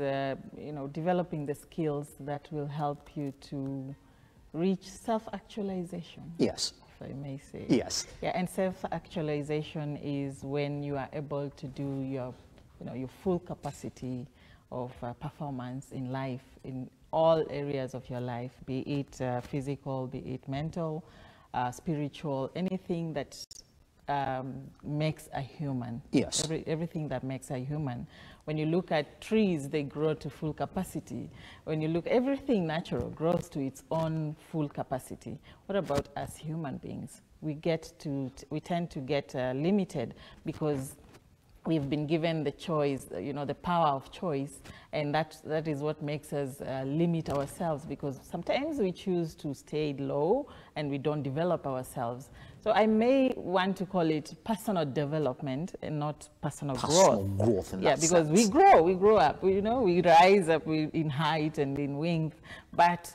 uh, you know, developing the skills that will help you to reach self-actualization. Yes. If I may say. Yes. Yeah, and self-actualization is when you are able to do your, you know, your full capacity of uh, performance in life, in all areas of your life, be it uh, physical, be it mental, uh, spiritual, anything that um, makes a human. Yes. Every, everything that makes a human. When you look at trees, they grow to full capacity. When you look, everything natural grows to its own full capacity. What about us human beings? We get to, we tend to get uh, limited because we've been given the choice, you know, the power of choice, and that, that is what makes us uh, limit ourselves because sometimes we choose to stay low and we don't develop ourselves. So I may want to call it personal development and not personal, Personal growth. growth yeah, because we grow, we grow up, we, you know, we rise up we- in height and in width, but